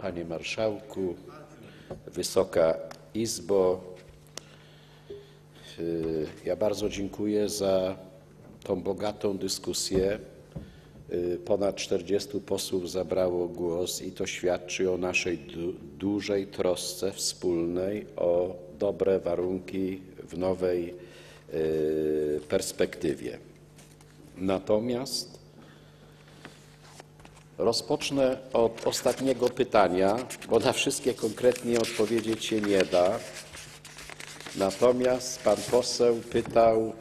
Panie Marszałku, Wysoka Izbo, y, ja bardzo dziękuję za tą bogatą dyskusję. Y, Ponad 40 posłów zabrało głos i to świadczy o naszej du dużej trosce wspólnej o dobre warunki w nowej y, perspektywie. Natomiast rozpocznę od ostatniego pytania, bo na wszystkie konkretnie odpowiedzieć się nie da. Natomiast pan poseł pytał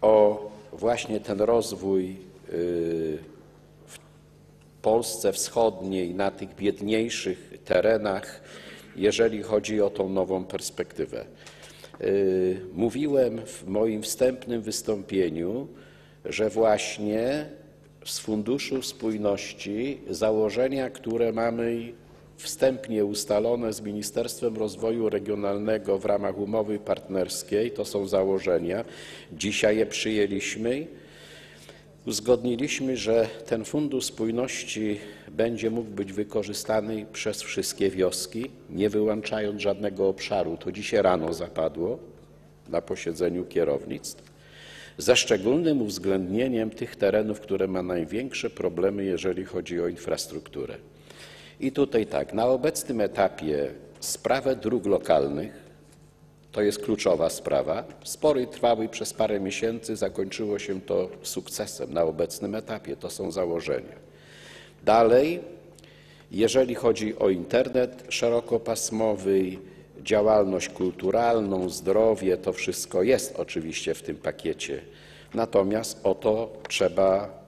o właśnie ten rozwój y, w Polsce Wschodniej, na tych biedniejszych terenach, jeżeli chodzi o tą nową perspektywę. Y, Mówiłem w moim wstępnym wystąpieniu, że właśnie z Funduszu Spójności założenia, które mamy wstępnie ustalone z Ministerstwem Rozwoju Regionalnego w ramach umowy partnerskiej, to są założenia, dzisiaj je przyjęliśmy. Uzgodniliśmy, że ten Fundusz Spójności będzie mógł być wykorzystany przez wszystkie wioski, nie wyłączając żadnego obszaru. To dzisiaj rano zapadło na posiedzeniu kierownictw ze szczególnym uwzględnieniem tych terenów, które ma największe problemy, jeżeli chodzi o infrastrukturę. I tutaj tak, na obecnym etapie sprawę dróg lokalnych, to jest kluczowa sprawa, spory trwały przez parę miesięcy, zakończyło się to sukcesem na obecnym etapie, to są założenia. Dalej, jeżeli chodzi o internet szerokopasmowy, działalność kulturalną, zdrowie, to wszystko jest oczywiście w tym pakiecie. Natomiast o to trzeba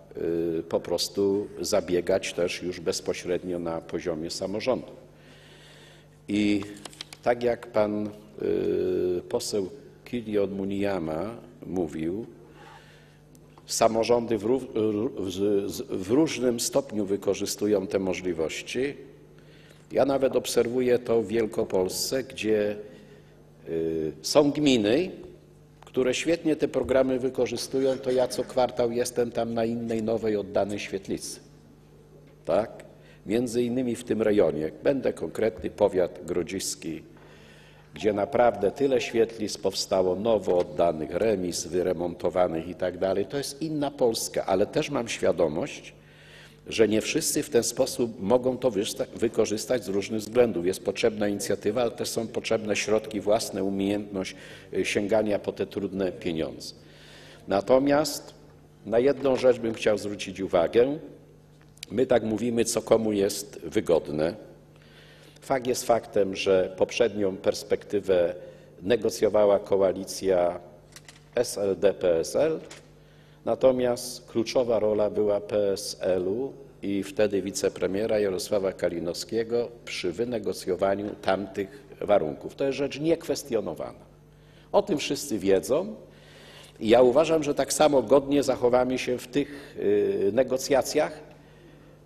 y, po prostu zabiegać też już bezpośrednio na poziomie samorządu. I tak jak pan y, poseł Kilion Muniyama mówił, samorządy w, w, w różnym stopniu wykorzystują te możliwości. Ja nawet obserwuję to w Wielkopolsce, gdzie y, są gminy, które świetnie te programy wykorzystują, to ja co kwartał jestem tam na innej nowej oddanej świetlicy. Tak? Między innymi w tym rejonie, będę konkretny, powiat grodziski, gdzie naprawdę tyle świetlic powstało nowo oddanych, remis wyremontowanych i tak dalej. To jest inna Polska, ale też mam świadomość, że nie wszyscy w ten sposób mogą to wykorzystać z różnych względów. Jest potrzebna inicjatywa, ale też są potrzebne środki własne, umiejętność y, sięgania po te trudne pieniądze. Natomiast na jedną rzecz bym chciał zwrócić uwagę. My tak mówimy, co komu jest wygodne. Fakt jest faktem, że poprzednią perspektywę negocjowała koalicja SLD-PSL, natomiast kluczowa rola była PSL-u i wtedy wicepremiera Jarosława Kalinowskiego przy wynegocjowaniu tamtych warunków. To jest rzecz niekwestionowana. O tym wszyscy wiedzą i ja uważam, że tak samo godnie zachowamy się w tych y, negocjacjach,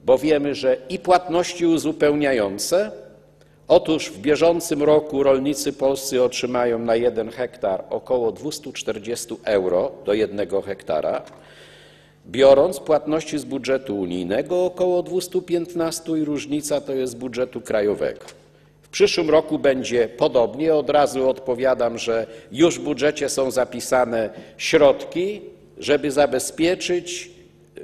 bo wiemy, że i płatności uzupełniające, otóż w bieżącym roku rolnicy polscy otrzymają na jeden hektar około 240 euro do jednego hektara, biorąc płatności z budżetu unijnego około 215 i różnica to jest z budżetu krajowego. W przyszłym roku będzie podobnie. Od razu odpowiadam, że już w budżecie są zapisane środki, żeby zabezpieczyć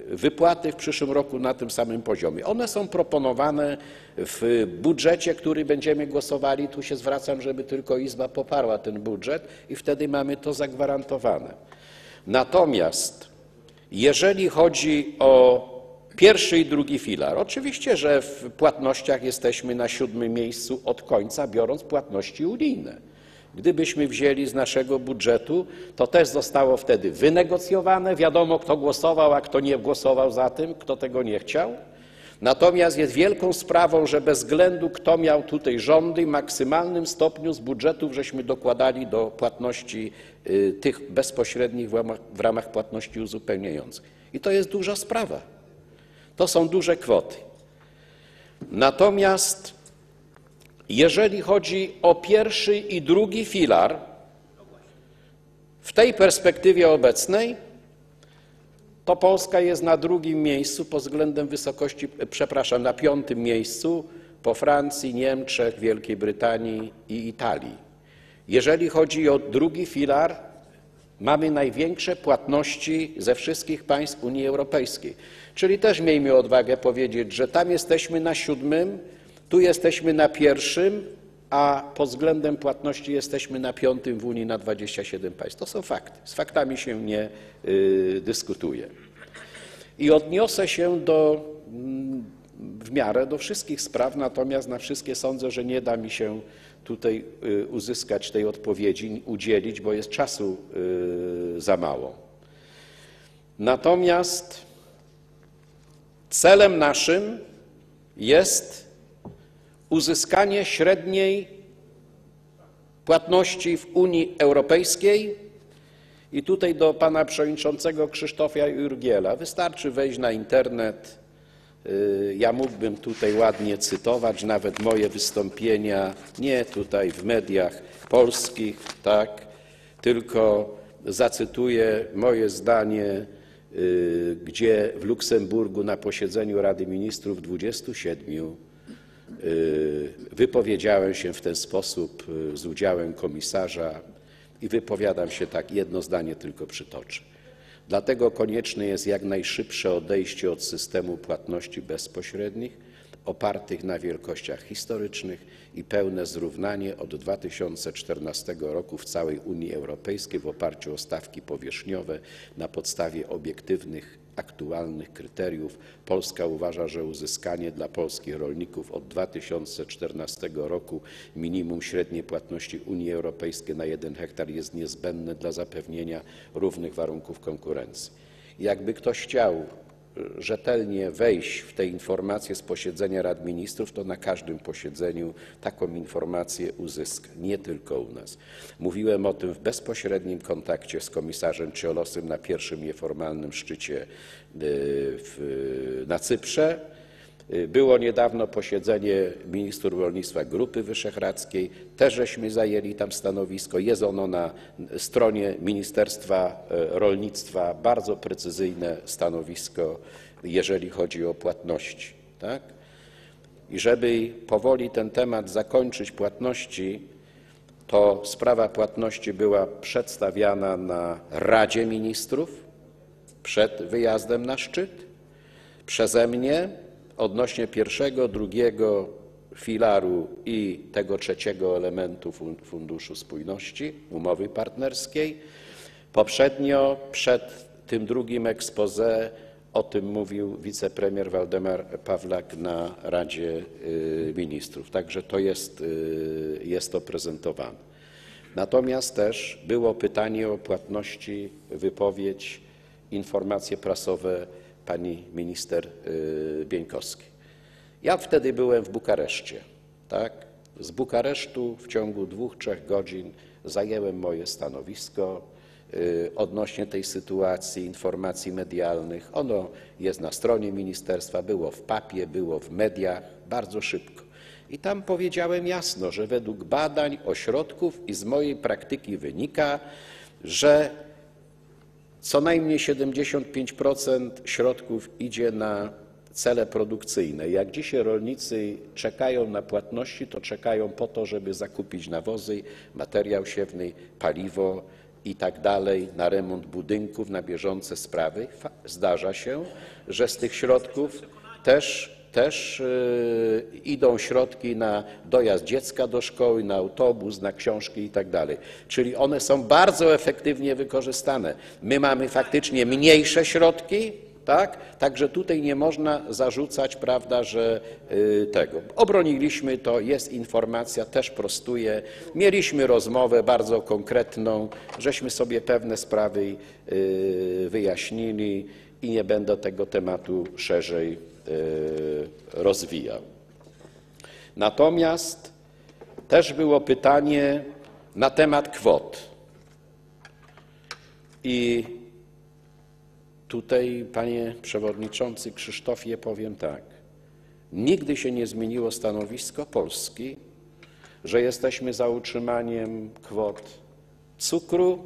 wypłaty w przyszłym roku na tym samym poziomie. One są proponowane w budżecie, który będziemy głosowali. Tu się zwracam, żeby tylko Izba poparła ten budżet i wtedy mamy to zagwarantowane. Natomiast jeżeli chodzi o pierwszy i drugi filar, oczywiście, że w płatnościach jesteśmy na siódmym miejscu od końca, biorąc płatności unijne. Gdybyśmy wzięli z naszego budżetu, to też zostało wtedy wynegocjowane. Wiadomo, kto głosował, a kto nie głosował za tym, kto tego nie chciał. Natomiast jest wielką sprawą, że bez względu kto miał tutaj rządy, w maksymalnym stopniu z budżetów żeśmy dokładali do płatności y, tych bezpośrednich w ramach, w ramach płatności uzupełniających. I to jest duża sprawa. To są duże kwoty. Natomiast jeżeli chodzi o pierwszy i drugi filar, w tej perspektywie obecnej to Polska jest na drugim miejscu pod względem wysokości, przepraszam, na piątym miejscu po Francji, Niemczech, Wielkiej Brytanii i Italii. Jeżeli chodzi o drugi filar, mamy największe płatności ze wszystkich państw Unii Europejskiej. Czyli też miejmy odwagę powiedzieć, że tam jesteśmy na siódmym, tu jesteśmy na pierwszym, a pod względem płatności jesteśmy na piątym w Unii na 27 państw. To są fakty. Z faktami się nie y, dyskutuje. I odniosę się do, mm, w miarę do wszystkich spraw, natomiast na wszystkie sądzę, że nie da mi się tutaj y, uzyskać tej odpowiedzi, udzielić, bo jest czasu y, za mało. Natomiast celem naszym jest uzyskanie średniej płatności w Unii Europejskiej i tutaj do pana przewodniczącego Krzysztofa Jurgiela. Wystarczy wejść na internet. Y, Ja mógłbym tutaj ładnie cytować nawet moje wystąpienia, nie tutaj w mediach polskich, tak, tylko zacytuję moje zdanie, y, gdzie w Luksemburgu na posiedzeniu Rady Ministrów 27 y, wypowiedziałem się w ten sposób y, z udziałem komisarza i wypowiadam się tak, jedno zdanie tylko przytoczę. Dlatego konieczne jest jak najszybsze odejście od systemu płatności bezpośrednich opartych na wielkościach historycznych i pełne zrównanie od 2014 roku w całej Unii Europejskiej w oparciu o stawki powierzchniowe na podstawie obiektywnych, aktualnych kryteriów. Polska uważa, że uzyskanie dla polskich rolników od 2014 roku minimum średniej płatności Unii Europejskiej na 1 hektar jest niezbędne dla zapewnienia równych warunków konkurencji. Jakby ktoś chciał rzetelnie wejść w te informacje z posiedzenia Rad Ministrów, to na każdym posiedzeniu taką informację uzyska, nie tylko u nas. Mówiłem o tym w bezpośrednim kontakcie z komisarzem Ciolosem na pierwszym nieformalnym szczycie y, w, na Cyprze. Y, Było niedawno posiedzenie ministrów rolnictwa Grupy Wyszehradzkiej, też żeśmy zajęli tam stanowisko. Jest ono na stronie Ministerstwa e, Rolnictwa, bardzo precyzyjne stanowisko, jeżeli chodzi o płatności. Tak? I żeby powoli ten temat zakończyć płatności, to sprawa płatności była przedstawiana na Radzie Ministrów przed wyjazdem na szczyt przeze mnie odnośnie pierwszego, drugiego filaru i tego trzeciego elementu fun- Funduszu Spójności, umowy partnerskiej. Poprzednio przed tym drugim expose o tym mówił wicepremier Waldemar Pawlak na Radzie y, Ministrów. Także to jest, y, jest to prezentowane. Natomiast też było pytanie o płatności, wypowiedź, informacje prasowe pani minister y, Bieńkowskiej. Ja wtedy byłem w Bukareszcie. Tak? Z Bukaresztu w ciągu dwóch, trzech godzin zajęłem moje stanowisko y, odnośnie tej sytuacji, informacji medialnych. Ono jest na stronie ministerstwa, było w papie, było w mediach bardzo szybko. I tam powiedziałem jasno, że według badań ośrodków i z mojej praktyki wynika, że co najmniej 75% środków idzie na cele produkcyjne. Jak dzisiaj rolnicy czekają na płatności, to czekają po to, żeby zakupić nawozy, materiał siewny, paliwo i tak dalej, na remont budynków, na bieżące sprawy. Zdarza się, że z tych środków też, też y, idą środki na dojazd dziecka do szkoły, na autobus, na książki i tak. Czyli one są bardzo efektywnie wykorzystane. My mamy faktycznie mniejsze środki, tak? Także tutaj nie można zarzucać, prawda, że y, tego. Obroniliśmy to, jest informacja, też prostuję. Mieliśmy rozmowę bardzo konkretną, żeśmy sobie pewne sprawy y, wyjaśnili i nie będę tego tematu szerzej y, rozwijał. Natomiast też było pytanie na temat kwot. I Tutaj, panie przewodniczący Krzysztofie, powiem tak. Nigdy się nie zmieniło stanowisko Polski, że jesteśmy za utrzymaniem kwot cukru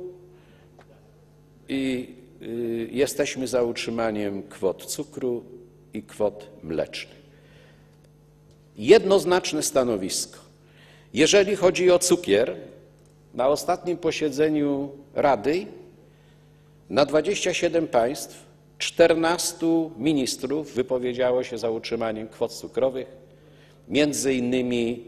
i jesteśmy za utrzymaniem kwot cukru i kwot mlecznych. jednoznaczne stanowisko. Jeżeli chodzi o cukier, na ostatnim posiedzeniu Rady na 27 państw 14 ministrów wypowiedziało się za utrzymaniem kwot cukrowych, między innymi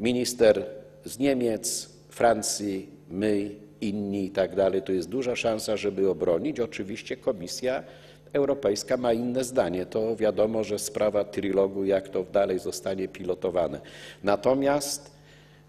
minister z Niemiec, Francji, my, inni i tak dalej. To jest duża szansa, żeby obronić. Oczywiście Komisja Europejska ma inne zdanie. To wiadomo, że sprawa trilogu, jak to dalej zostanie pilotowane. Natomiast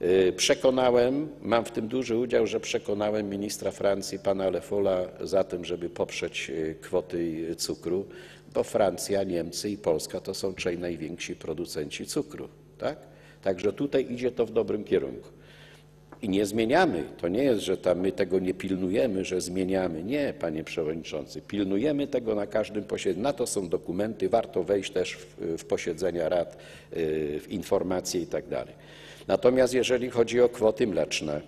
y, przekonałem, mam w tym duży udział, że przekonałem ministra Francji, pana Le Folla, za tym, żeby poprzeć y, kwoty cukru, bo Francja, Niemcy i Polska to są trzej najwięksi producenci cukru. Tak? Także tutaj idzie to w dobrym kierunku. I nie zmieniamy. To nie jest, że tam my tego nie pilnujemy, że zmieniamy. Nie, panie przewodniczący. Pilnujemy tego na każdym posiedzeniu. Na to są dokumenty. Warto wejść też w, w posiedzenia rad, y, w informacje i tak. Natomiast jeżeli chodzi o kwoty mleczne,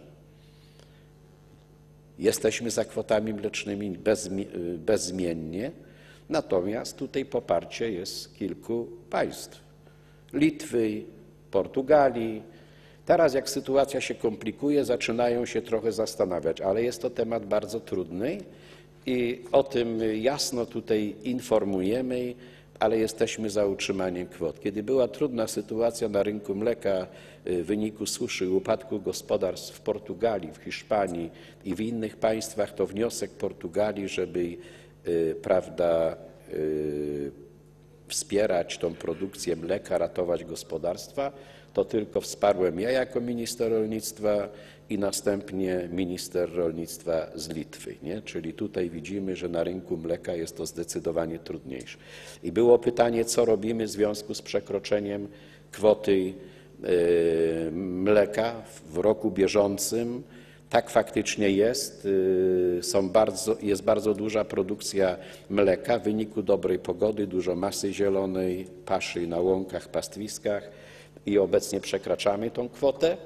jesteśmy za kwotami mlecznymi bezmi- y, bezzmiennie, natomiast tutaj poparcie jest kilku państw. Litwy, Portugalii. Teraz, jak sytuacja się komplikuje, zaczynają się trochę zastanawiać, ale jest to temat bardzo trudny i o tym jasno tutaj informujemy, ale jesteśmy za utrzymaniem kwot. Kiedy była trudna sytuacja na rynku mleka y, w wyniku suszy i upadku gospodarstw w Portugalii, w Hiszpanii i w innych państwach, to wniosek Portugalii, żeby y, prawda, y, wspierać tą produkcję mleka, ratować gospodarstwa, to tylko wsparłem ja jako minister rolnictwa i następnie minister rolnictwa z Litwy. Nie? Czyli tutaj widzimy, że na rynku mleka jest to zdecydowanie trudniejsze. I było pytanie, co robimy w związku z przekroczeniem kwoty yy, mleka w roku bieżącym. Tak faktycznie jest. Y, Są bardzo, jest bardzo duża produkcja mleka w wyniku dobrej pogody, dużo masy zielonej, paszy na łąkach, pastwiskach i obecnie przekraczamy tą kwotę.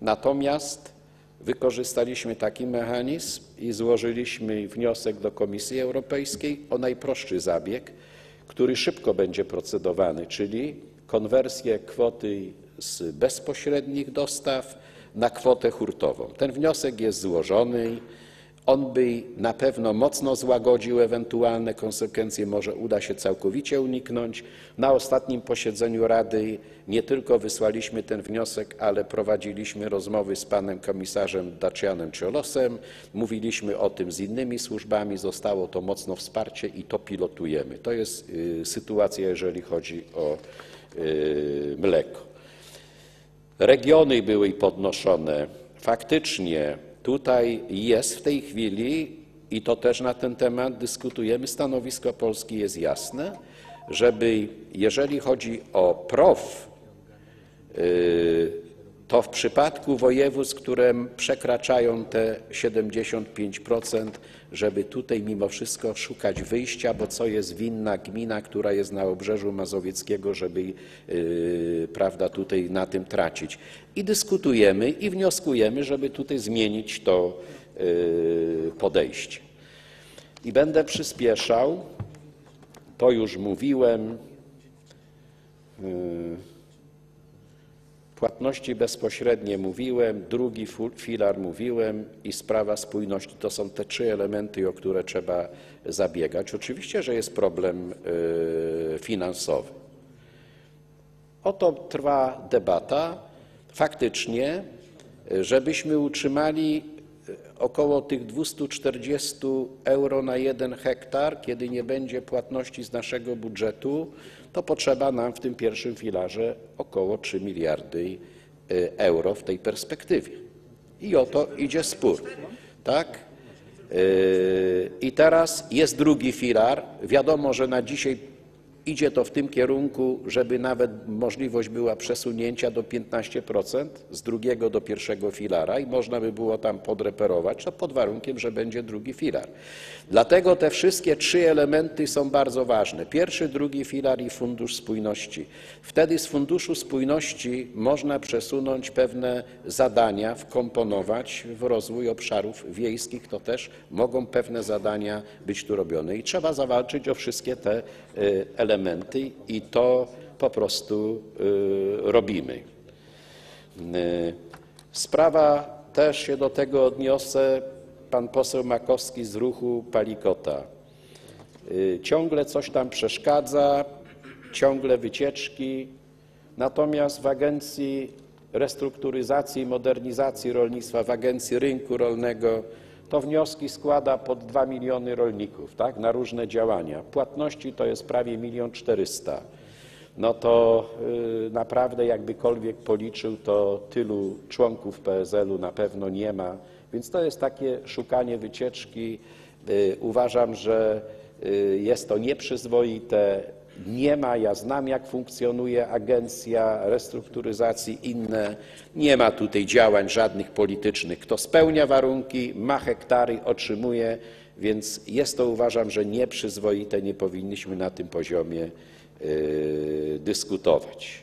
Natomiast wykorzystaliśmy taki mechanizm i złożyliśmy wniosek do Komisji Europejskiej o najprostszy zabieg, który szybko będzie procedowany, czyli konwersję kwoty z bezpośrednich dostaw na kwotę hurtową. Ten wniosek jest złożony. On by na pewno mocno złagodził ewentualne konsekwencje, może uda się całkowicie uniknąć. Na ostatnim posiedzeniu Rady nie tylko wysłaliśmy ten wniosek, ale prowadziliśmy rozmowy z panem komisarzem Dacianem Ciolosem, mówiliśmy o tym z innymi służbami, zostało to mocno wsparcie i to pilotujemy. To jest y, sytuacja, jeżeli chodzi o y, mleko. Regiony były podnoszone. Faktycznie tutaj jest w tej chwili, i to też na ten temat dyskutujemy, stanowisko Polski jest jasne, żeby jeżeli chodzi o PROW, y, to w przypadku województw, które przekraczają te 75%, żeby tutaj mimo wszystko szukać wyjścia, bo co jest winna gmina, która jest na obrzeżu mazowieckiego, żeby yy, prawda, tutaj na tym tracić. I dyskutujemy i wnioskujemy, żeby tutaj zmienić to yy, podejście. I będę przyspieszał, to już mówiłem. Yy, Płatności bezpośrednie mówiłem, drugi filar mówiłem i sprawa spójności. To są te trzy elementy, o które trzeba zabiegać. Oczywiście, że jest problem y, finansowy. Oto trwa debata. Faktycznie, żebyśmy utrzymali około tych 240 euro na jeden hektar, kiedy nie będzie płatności z naszego budżetu, to potrzeba nam w tym pierwszym filarze około 3 miliardy y, euro w tej perspektywie. I o to idzie spór. Tak? Y, I teraz jest drugi filar. Wiadomo, że na dzisiaj idzie to w tym kierunku, żeby nawet możliwość była przesunięcia do 15% z drugiego do pierwszego filara i można by było tam podreperować, to pod warunkiem, że będzie drugi filar. Dlatego te wszystkie trzy elementy są bardzo ważne. Pierwszy, drugi filar i fundusz spójności. Wtedy z funduszu spójności można przesunąć pewne zadania, wkomponować w rozwój obszarów wiejskich. To też mogą pewne zadania być tu robione i trzeba zawalczyć o wszystkie te y, elementy i to po prostu y, robimy. Y, Sprawa, też się do tego odniosę, pan poseł Makowski z ruchu Palikota. Y, Ciągle coś tam przeszkadza, ciągle wycieczki, natomiast w Agencji Restrukturyzacji i Modernizacji Rolnictwa, w Agencji Rynku Rolnego to wnioski składa pod 2 miliony rolników tak, na różne działania. Płatności to jest prawie milion 400 no to y, naprawdę jakbykolwiek policzył, to tylu członków PSL-u na pewno nie ma. Więc to jest takie szukanie wycieczki. Y, Uważam, że y, jest to nieprzyzwoite. Nie ma, ja znam jak funkcjonuje agencja restrukturyzacji, inne. Nie ma tutaj działań żadnych politycznych. Kto spełnia warunki, ma hektary, otrzymuje, więc jest to uważam, że nieprzyzwoite. Nie powinniśmy na tym poziomie y, dyskutować.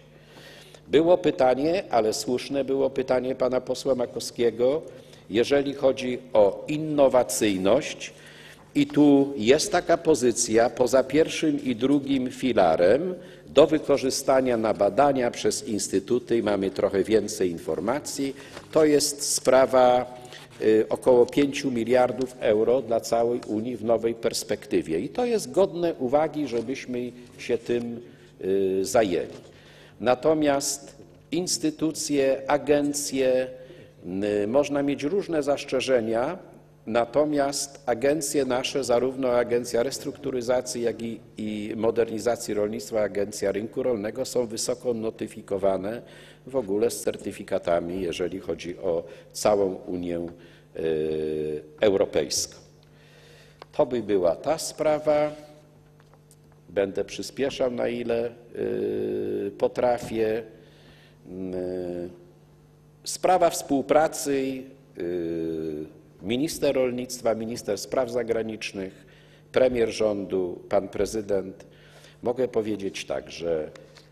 Było pytanie, ale słuszne było pytanie pana posła Makowskiego, jeżeli chodzi o innowacyjność. I tu jest taka pozycja poza pierwszym i drugim filarem do wykorzystania na badania przez instytuty i mamy trochę więcej informacji. To jest sprawa y, około 5 miliardów euro dla całej Unii w nowej perspektywie. I to jest godne uwagi, żebyśmy się tym y, zajęli. Natomiast instytucje, agencje, y, można mieć różne zastrzeżenia, natomiast agencje nasze, zarówno Agencja Restrukturyzacji, jak i, i Modernizacji Rolnictwa, Agencja Rynku Rolnego są wysoko notyfikowane w ogóle z certyfikatami, jeżeli chodzi o całą Unię y, Europejską. To by była ta sprawa. Będę przyspieszał, na ile y, potrafię. Y, Sprawa współpracy minister rolnictwa, minister spraw zagranicznych, premier rządu, pan prezydent. Mogę powiedzieć tak, że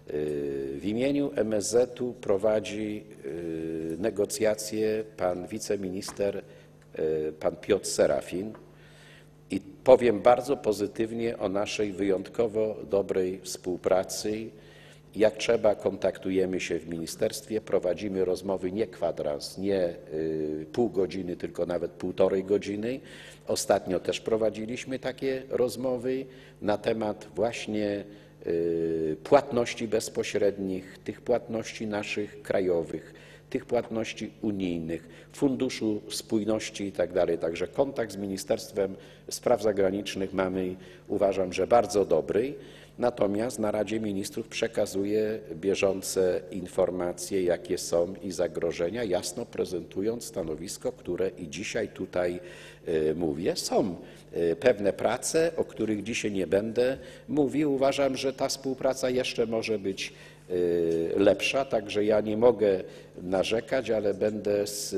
y, w imieniu MSZ-u prowadzi y, negocjacje pan wiceminister, y, pan Piotr Serafin. I powiem bardzo pozytywnie o naszej wyjątkowo dobrej współpracy. Jak trzeba, kontaktujemy się w ministerstwie, prowadzimy rozmowy nie kwadrans, nie y, pół godziny, tylko nawet półtorej godziny. Ostatnio też prowadziliśmy takie rozmowy na temat właśnie y, płatności bezpośrednich, tych płatności naszych krajowych, tych płatności unijnych, Funduszu Spójności i tak. Także kontakt z Ministerstwem Spraw Zagranicznych mamy, uważam, że bardzo dobry. Natomiast na Radzie Ministrów przekazuję bieżące informacje, jakie są i zagrożenia, jasno prezentując stanowisko, które i dzisiaj tutaj y, mówię. Są y, pewne prace, o których dzisiaj nie będę mówił. Uważam, że ta współpraca jeszcze może być lepsza, także ja nie mogę narzekać, ale będę z,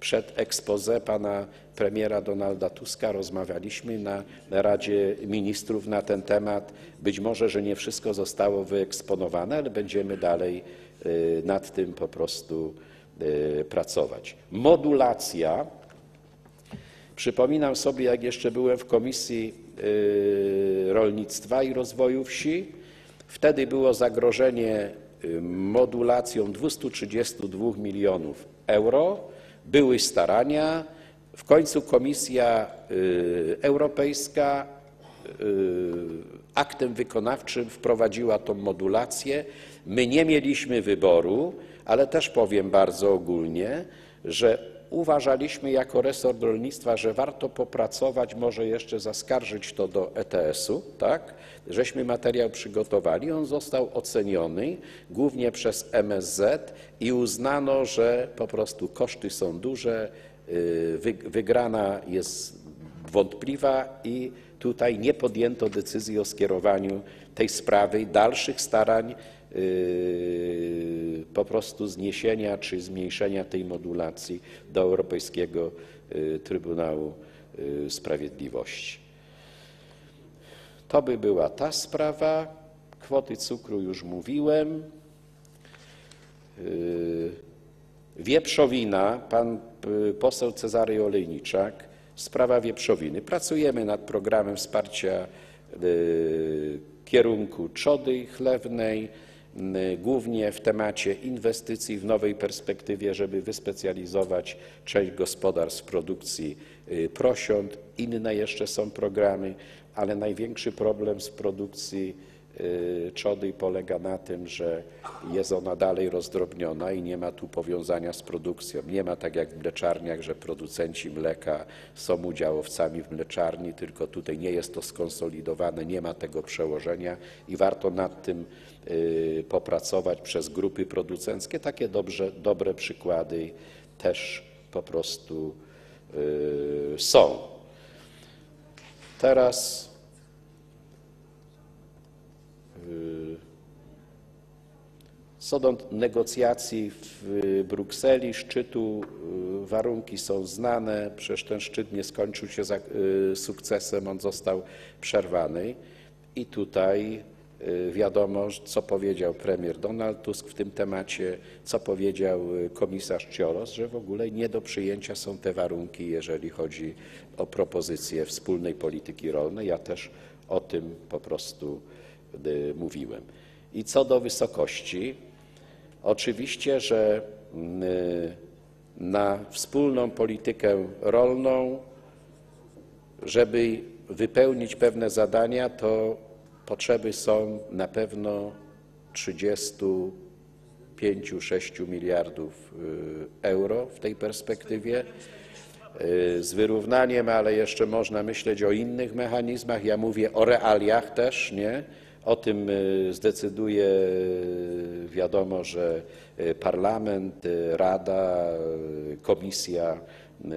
przed expose pana premiera Donalda Tuska rozmawialiśmy na Radzie Ministrów na ten temat. Być może, że nie wszystko zostało wyeksponowane, ale będziemy dalej y, nad tym po prostu y, pracować. Modulacja. Przypominam sobie, jak jeszcze byłem w Komisji y, Rolnictwa i Rozwoju Wsi. Wtedy było zagrożenie y, modulacją 232 milionów euro. Były starania. W końcu Komisja y, Europejska y, aktem wykonawczym wprowadziła tą modulację. My nie mieliśmy wyboru, ale też powiem bardzo ogólnie, że uważaliśmy jako resort rolnictwa, że warto popracować, może jeszcze zaskarżyć to do ETS-u, tak? Żeśmy materiał przygotowali, on został oceniony głównie przez MSZ i uznano, że po prostu koszty są duże, y, wy- wygrana jest wątpliwa i tutaj nie podjęto decyzji o skierowaniu tej sprawy dalszych starań po prostu zniesienia czy zmniejszenia tej modulacji do Europejskiego yy, Trybunału yy, Sprawiedliwości. To by była ta sprawa. Kwoty cukru już mówiłem. Yy, Wieprzowina, pan poseł Cezary Olejniczak, sprawa wieprzowiny. Pracujemy nad programem wsparcia kierunku trzody chlewnej. M, głównie w temacie inwestycji w nowej perspektywie, żeby wyspecjalizować część gospodarstw produkcji y, prosiąt. Inne jeszcze są programy, ale największy problem z produkcji y, trzody polega na tym, że jest ona dalej rozdrobniona i nie ma tu powiązania z produkcją. Nie ma tak jak w mleczarniach, że producenci mleka są udziałowcami w mleczarni, tylko tutaj nie jest to skonsolidowane, nie ma tego przełożenia i warto nad tym y, popracować przez grupy producenckie. Takie dobrze, dobre przykłady też po prostu y, są. Teraz Co do negocjacji w Brukseli, szczytu, y, warunki są znane. Przecież ten szczyt nie skończył się y, sukcesem, on został przerwany. I tutaj y, wiadomo, co powiedział premier Donald Tusk w tym temacie, co powiedział y, komisarz Ciolos, że w ogóle nie do przyjęcia są te warunki, jeżeli chodzi o propozycję wspólnej polityki rolnej. Ja też o tym po prostu y, mówiłem. I co do wysokości, oczywiście, że y, na wspólną politykę rolną, żeby wypełnić pewne zadania, to potrzeby są na pewno 35-6 miliardów y, euro w tej perspektywie y, z wyrównaniem, ale jeszcze można myśleć o innych mechanizmach. Ja mówię o realiach też, nie? O tym y, zdecyduje, wiadomo, że Parlament, Rada, Komisja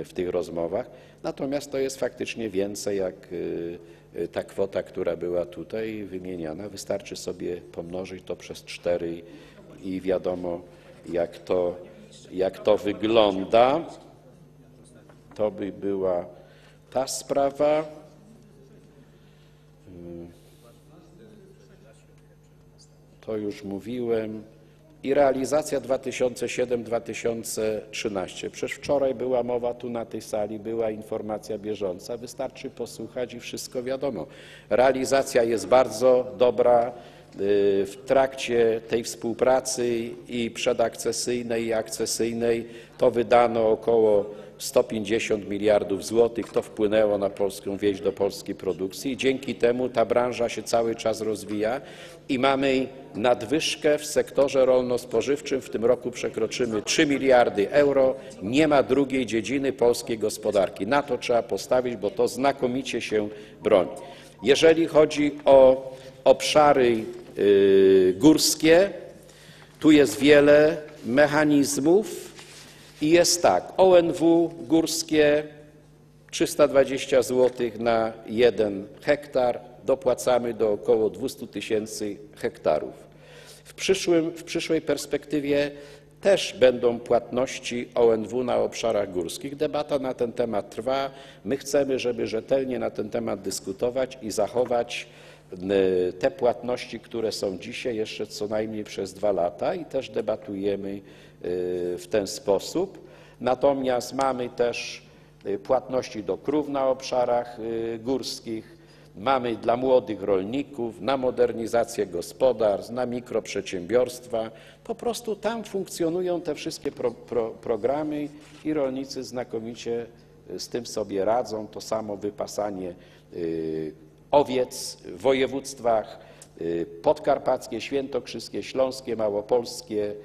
w tych rozmowach. Natomiast to jest faktycznie więcej jak y, y, ta kwota, która była tutaj wymieniana. Wystarczy sobie pomnożyć to przez cztery i wiadomo, jak to, jak to wygląda. To by była ta sprawa. To już mówiłem. I realizacja 2007-2013. Przecież wczoraj była mowa tu na tej sali, była informacja bieżąca. Wystarczy posłuchać i wszystko wiadomo. Realizacja jest bardzo dobra. Y, W trakcie tej współpracy i przedakcesyjnej i akcesyjnej to wydano około 150 miliardów złotych. To wpłynęło na polską wieś, do polskiej produkcji i dzięki temu ta branża się cały czas rozwija i mamy nadwyżkę w sektorze rolno-spożywczym. W tym roku przekroczymy 3 miliardy euro. Nie ma drugiej dziedziny polskiej gospodarki. Na to trzeba postawić, bo to znakomicie się broni. Jeżeli chodzi o obszary y, górskie, tu jest wiele mechanizmów i jest tak, ONW górskie 320 zł na jeden hektar, dopłacamy do około 200 tysięcy hektarów. W, przyszłym, w przyszłej perspektywie też będą płatności ONW na obszarach górskich. Debata na ten temat trwa. My chcemy, żeby rzetelnie na ten temat dyskutować i zachować te płatności, które są dzisiaj jeszcze co najmniej przez dwa lata i też debatujemy y, w ten sposób. Natomiast mamy też y, płatności do krów na obszarach y, górskich, mamy dla młodych rolników, na modernizację gospodarstw, na mikroprzedsiębiorstwa. Po prostu tam funkcjonują te wszystkie pro, pro, programy i rolnicy znakomicie y, z tym sobie radzą. To samo wypasanie y, owiec w województwach y, podkarpackie, świętokrzyskie, śląskie, małopolskie,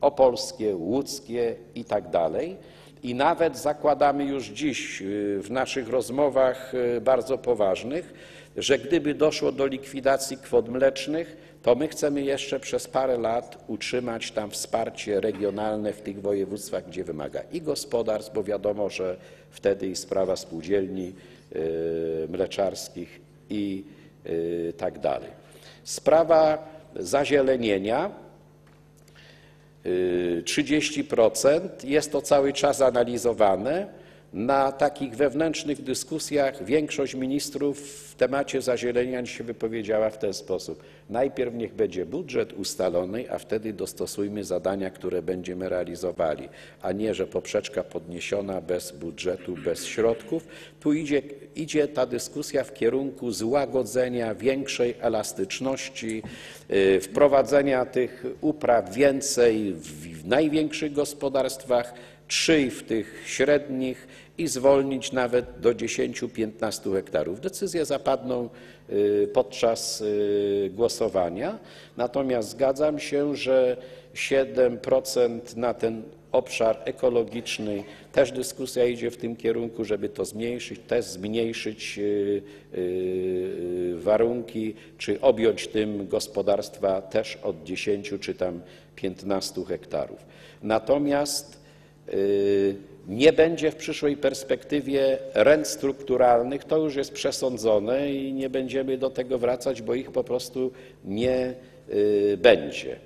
opolskie, łódzkie i tak dalej. I nawet zakładamy już dziś y, w naszych rozmowach y, bardzo poważnych, że gdyby doszło do likwidacji kwot mlecznych, to my chcemy jeszcze przez parę lat utrzymać tam wsparcie regionalne w tych województwach, gdzie wymaga i gospodarstw, bo wiadomo, że wtedy i sprawa spółdzielni y, mleczarskich i tak dalej. Sprawa zazielenienia. Y, 30%. Jest to cały czas analizowane. Na takich wewnętrznych dyskusjach większość ministrów w temacie zazieleniania się wypowiedziała w ten sposób: najpierw niech będzie budżet ustalony, a wtedy dostosujmy zadania, które będziemy realizowali, a nie, że poprzeczka podniesiona bez budżetu, bez środków. Tu idzie, ta dyskusja w kierunku złagodzenia, większej elastyczności, yy, wprowadzenia tych upraw więcej w największych gospodarstwach, trzy w tych średnich i zwolnić nawet do 10-15 hektarów. Decyzje zapadną y, podczas y, głosowania, natomiast zgadzam się, że 7% na ten obszar ekologiczny, też dyskusja idzie w tym kierunku, żeby to zmniejszyć, też zmniejszyć y, warunki, czy objąć tym gospodarstwa też od 10 czy tam 15 hektarów. Natomiast nie będzie w przyszłej perspektywie rent strukturalnych, to już jest przesądzone i nie będziemy do tego wracać, bo ich po prostu nie będzie.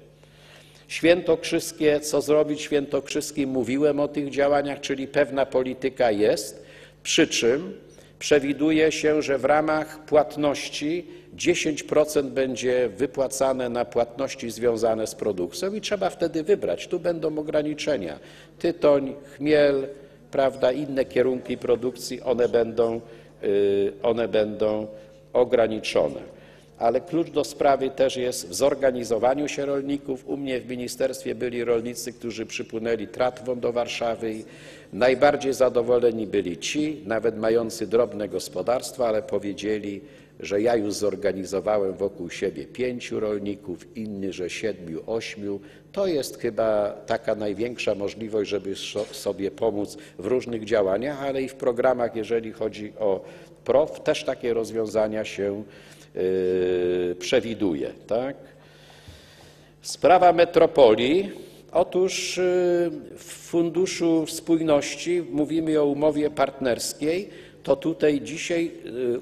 Świętokrzyskie, co zrobić? Świętokrzyskim, mówiłem o tych działaniach, czyli pewna polityka jest, przy czym przewiduje się, że w ramach płatności 10% będzie wypłacane na płatności związane z produkcją i trzeba wtedy wybrać. Tu będą ograniczenia. Tytoń, chmiel, inne kierunki produkcji, one będą, one będą ograniczone. Ale klucz do sprawy też jest w zorganizowaniu się rolników. U mnie w ministerstwie byli rolnicy, którzy przypłynęli tratwą do Warszawy najbardziej zadowoleni byli ci, nawet mający drobne gospodarstwa, ale powiedzieli, że ja już zorganizowałem wokół siebie pięciu rolników, inny, że siedmiu, ośmiu. To jest chyba taka największa możliwość, żeby sobie pomóc w różnych działaniach, ale i w programach, jeżeli chodzi o PROW, też takie rozwiązania się przewiduje. Tak? Sprawa metropolii. Otóż w Funduszu Spójności mówimy o umowie partnerskiej to tutaj dzisiaj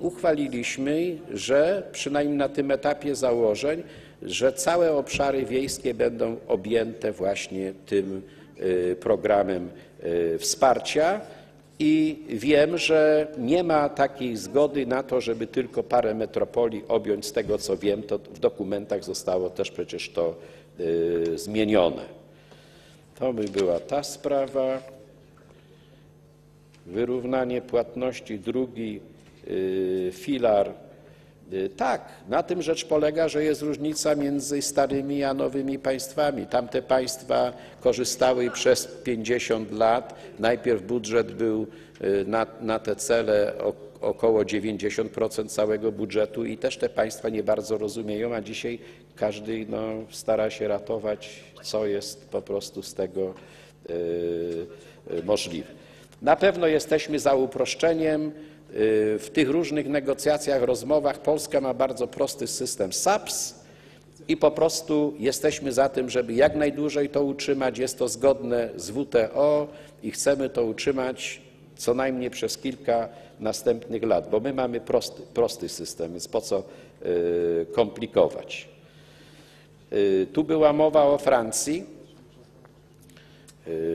uchwaliliśmy, że przynajmniej na tym etapie założeń, że całe obszary wiejskie będą objęte właśnie tym programem wsparcia i wiem, że nie ma takiej zgody na to, żeby tylko parę metropolii objąć. Z tego co wiem, to w dokumentach zostało też przecież to zmienione. To by była ta sprawa. Wyrównanie płatności, drugi filar. Tak, na tym rzecz polega, że jest różnica między starymi a nowymi państwami. Tamte państwa korzystały przez 50 lat. Najpierw budżet był na, na te cele około 90% całego budżetu i też te państwa nie bardzo rozumieją, a dzisiaj każdy no, stara się ratować, co jest po prostu z tego możliwe. Na pewno jesteśmy za uproszczeniem. W tych różnych negocjacjach, rozmowach Polska ma bardzo prosty system SAPS i po prostu jesteśmy za tym, żeby jak najdłużej to utrzymać. Jest to zgodne z WTO i chcemy to utrzymać co najmniej przez kilka następnych lat, bo my mamy prosty, prosty system, więc po co komplikować. Tu była mowa o Francji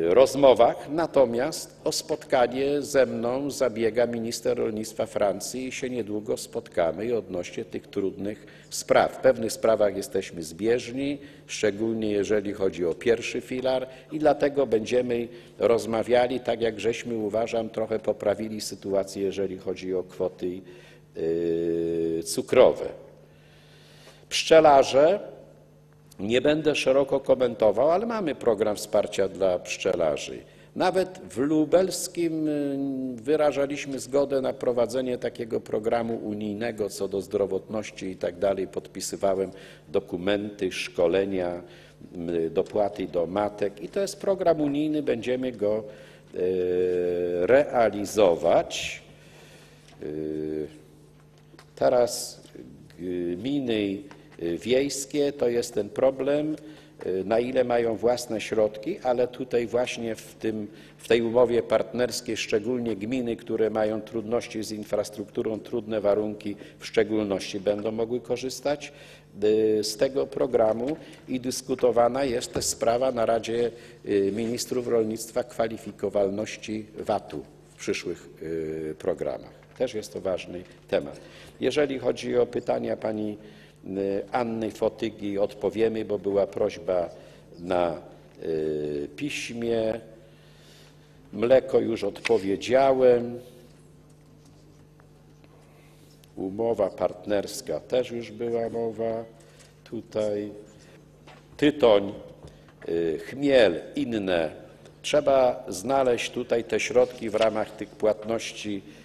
rozmowach, natomiast o spotkanie ze mną zabiega minister rolnictwa Francji i się niedługo spotkamy odnośnie tych trudnych spraw. W pewnych sprawach jesteśmy zbieżni, szczególnie jeżeli chodzi o pierwszy filar i dlatego będziemy rozmawiali, tak jak żeśmy uważam trochę poprawili sytuację, jeżeli chodzi o kwoty cukrowe. Pszczelarze nie będę szeroko komentował, ale mamy program wsparcia dla pszczelarzy. Nawet w lubelskim wyrażaliśmy zgodę na prowadzenie takiego programu unijnego co do zdrowotności i tak dalej. Podpisywałem dokumenty, szkolenia, dopłaty do matek i to jest program unijny, będziemy go realizować. Teraz gminy wiejskie to jest ten problem, na ile mają własne środki, ale tutaj właśnie w, tym, w tej umowie partnerskiej szczególnie gminy, które mają trudności z infrastrukturą, trudne warunki w szczególności będą mogły korzystać z tego programu i dyskutowana jest też sprawa na Radzie Ministrów Rolnictwa kwalifikowalności VAT-u w przyszłych y, programach. Też jest to ważny temat. Jeżeli chodzi o pytania pani y, Anny Fotygi, odpowiemy, bo była prośba na y, piśmie. Mleko już odpowiedziałem. Umowa partnerska też już była mowa tutaj. Tytoń, y, chmiel, inne. Trzeba znaleźć tutaj te środki w ramach tych płatności y,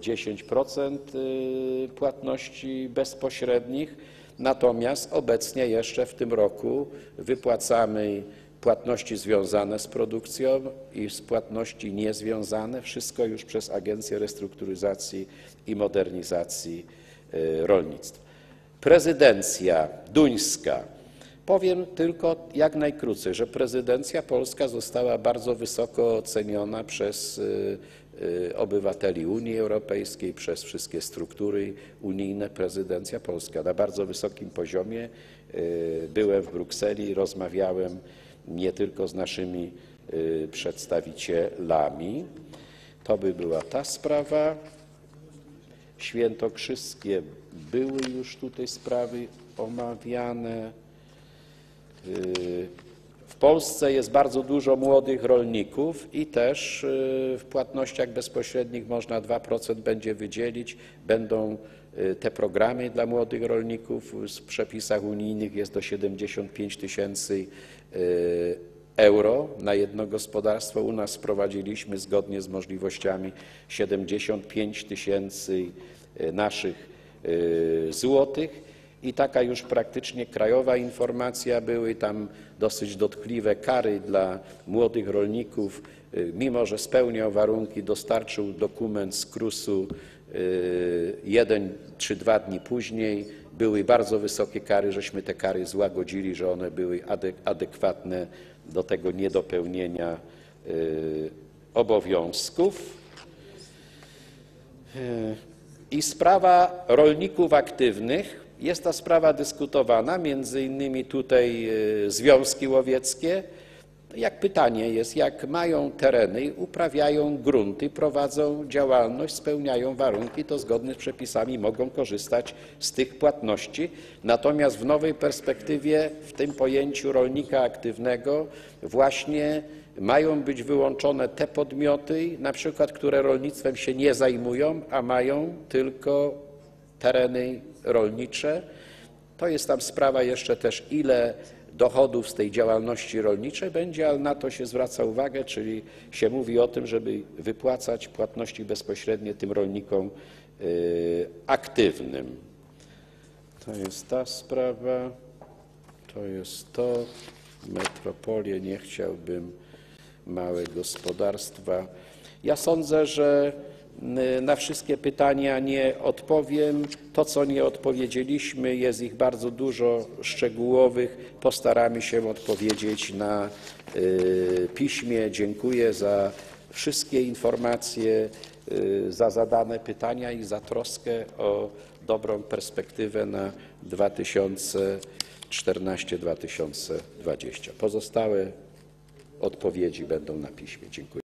10% y, płatności bezpośrednich. Natomiast obecnie jeszcze w tym roku wypłacamy płatności związane z produkcją i z płatności niezwiązane. Wszystko już przez Agencję Restrukturyzacji i Modernizacji y, Rolnictwa. Prezydencja duńska. Powiem tylko jak najkrócej, że prezydencja polska została bardzo wysoko oceniona przez y, obywateli Unii Europejskiej, przez wszystkie struktury unijne. Prezydencja polska na bardzo wysokim poziomie. Y, Byłem w Brukseli, rozmawiałem nie tylko z naszymi y, przedstawicielami. To by była ta sprawa. Świętokrzyskie były już tutaj sprawy omawiane. Polsce jest bardzo dużo młodych rolników i też y, w płatnościach bezpośrednich można 2% będzie wydzielić. Będą y, te programy dla młodych rolników. W przepisach unijnych jest do 75 tysięcy y, euro na jedno gospodarstwo. U nas wprowadziliśmy zgodnie z możliwościami 75 tysięcy naszych złotych i taka już praktycznie krajowa informacja były tam dosyć dotkliwe kary dla młodych rolników. Y, Mimo, że spełniał warunki, dostarczył dokument z KRUS-u y, jeden czy dwa dni później. Były bardzo wysokie kary, żeśmy te kary złagodzili, że one były adek- adekwatne do tego niedopełnienia y, obowiązków. I sprawa rolników aktywnych. Jest ta sprawa dyskutowana, między innymi tutaj y, związki łowieckie. Pytanie jest, jak mają tereny, uprawiają grunty, prowadzą działalność, spełniają warunki, to zgodnie z przepisami mogą korzystać z tych płatności. Natomiast w nowej perspektywie, w tym pojęciu rolnika aktywnego, właśnie mają być wyłączone te podmioty, na przykład, które rolnictwem się nie zajmują, a mają tylko tereny rolnicze. To jest tam sprawa jeszcze też, ile dochodów z tej działalności rolniczej będzie, ale na to się zwraca uwagę, czyli się mówi o tym, żeby wypłacać płatności bezpośrednie tym rolnikom y, aktywnym. To jest ta sprawa, to jest to. Metropolie nie chciałbym, małe gospodarstwa. Ja sądzę, że na wszystkie pytania nie odpowiem. To, co nie odpowiedzieliśmy, jest ich bardzo dużo szczegółowych. Postaramy się odpowiedzieć na y, piśmie. Dziękuję za wszystkie informacje, y, za zadane pytania i za troskę o dobrą perspektywę na 2014-2020. Pozostałe odpowiedzi będą na piśmie. Dziękuję.